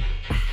Bye.